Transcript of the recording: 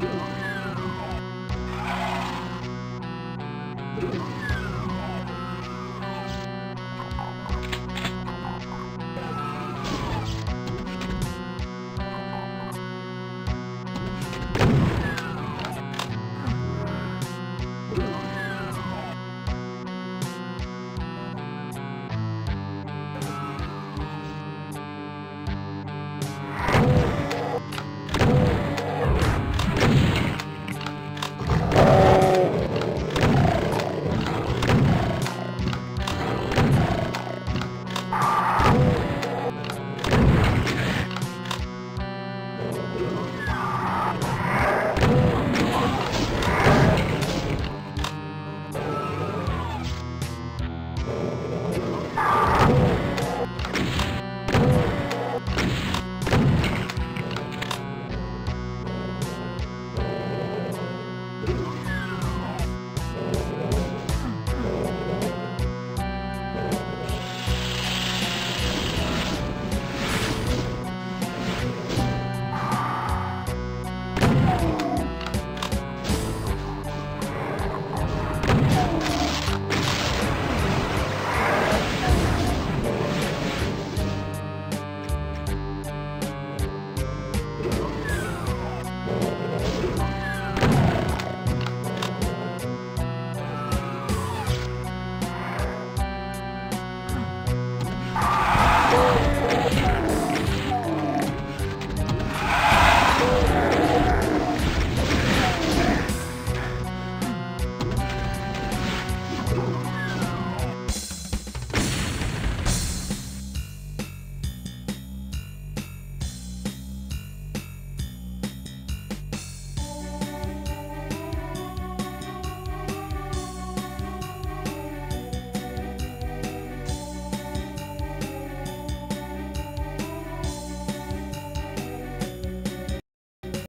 Ooh.